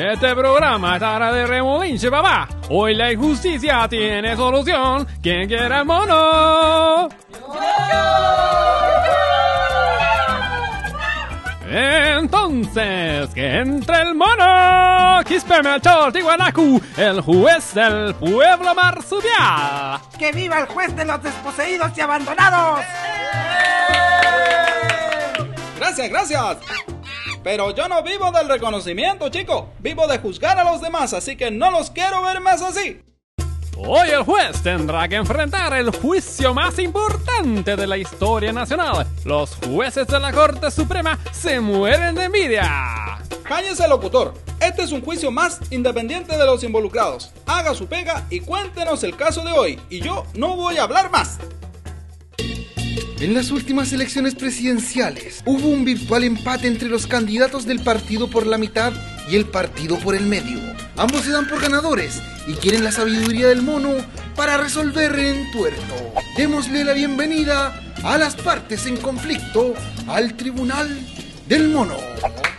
Este programa estará de remolinche, papá. Hoy la injusticia tiene solución. ¿Quién quiere el mono? Entonces, que entre el mono, Quispemelchor Tiwanaku, el juez del pueblo marsupial. ¡Que viva el juez de los desposeídos y abandonados! Gracias, gracias. Pero yo no vivo del reconocimiento, chico. Vivo de juzgar a los demás, así que no los quiero ver más así. Hoy el juez tendrá que enfrentar el juicio más importante de la historia nacional. Los jueces de la Corte Suprema se mueren de envidia. Cállese, locutor. Este es un juicio más independiente de los involucrados. Haga su pega y cuéntenos el caso de hoy. Y yo no voy a hablar más. En las últimas elecciones presidenciales hubo un virtual empate entre los candidatos del partido por la mitad y el partido por el medio. Ambos se dan por ganadores y quieren la sabiduría del mono para resolver en tuerto. Démosle la bienvenida a las partes en conflicto al Tribunal del Mono.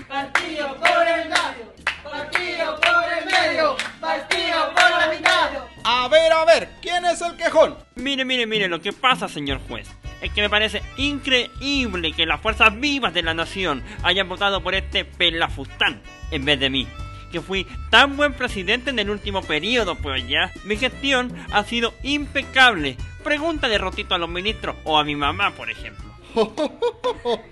Partido por el medio, partido por el medio, partido por la mitad. A ver, a ver, ¿quién es el quejón? Mire, mire, mire, lo que pasa, señor juez, es que me parece increíble que las fuerzas vivas de la nación hayan votado por este pelafustán en vez de mí. Que fui tan buen presidente en el último periodo, pues ya. Mi gestión ha sido impecable. Pregunta de rotito a los ministros o a mi mamá, por ejemplo.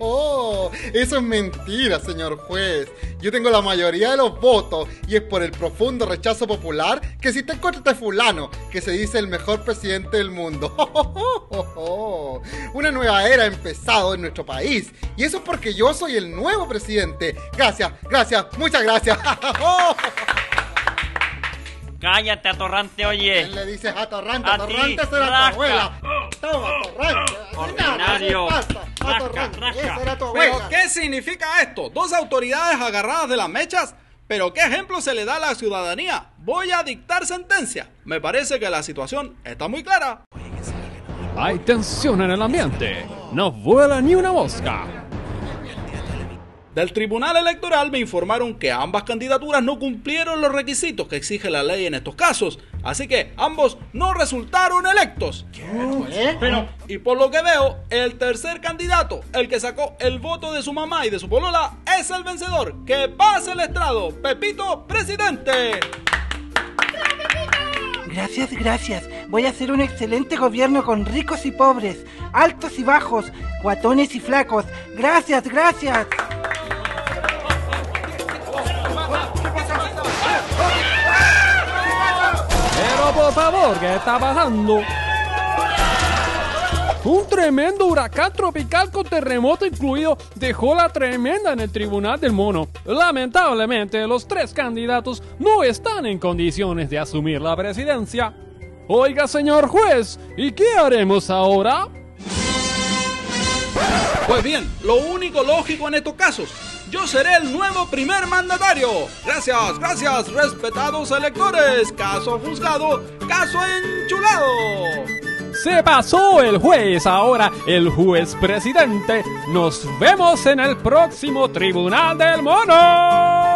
Eso es mentira, señor juez. Yo tengo la mayoría de los votos y es por el profundo rechazo popular que si te encuentras fulano, que se dice el mejor presidente del mundo. Una nueva era ha empezado en nuestro país y eso es porque yo soy el nuevo presidente. Gracias, gracias, muchas gracias. Cállate, atorrante, oye. ¿Quién le dices atorrante? A Atorrante será tu abuela. Toma, atorrante. Ordinario. ¿qué pasa? Rasca, rasca. ¿Pero qué significa esto? ¿Dos autoridades agarradas de las mechas? ¿Pero qué ejemplo se le da a la ciudadanía? Voy a dictar sentencia. Me parece que la situación está muy clara. Hay tensión en el ambiente. No vuela ni una mosca. Del Tribunal Electoral me informaron que ambas candidaturas no cumplieron los requisitos que exige la ley en estos casos, así que ambos no resultaron electos. Pero, Y por lo que veo, el tercer candidato, el que sacó el voto de su mamá y de su polola, es el vencedor. ¡Que pase el estrado! ¡Pepito, presidente! Gracias, gracias. Voy a hacer un excelente gobierno con ricos y pobres, altos y bajos, guatones y flacos. Gracias, gracias. Favor, ¿qué está pasando? Un tremendo huracán tropical con terremoto incluido dejó la tremenda en el Tribunal del Mono. Lamentablemente, los tres candidatos no están en condiciones de asumir la presidencia. Oiga, señor juez, ¿y qué haremos ahora? Pues bien, lo único lógico en estos casos, yo seré el nuevo primer mandatario. Gracias, gracias, respetados electores. Caso juzgado, caso enchulado. Se pasó el juez, ahora el juez presidente. Nos vemos en el próximo Tribunal del Mono.